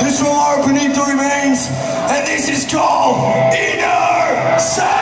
This from our Benito remains, and this is called Inner Sound!